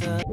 casa.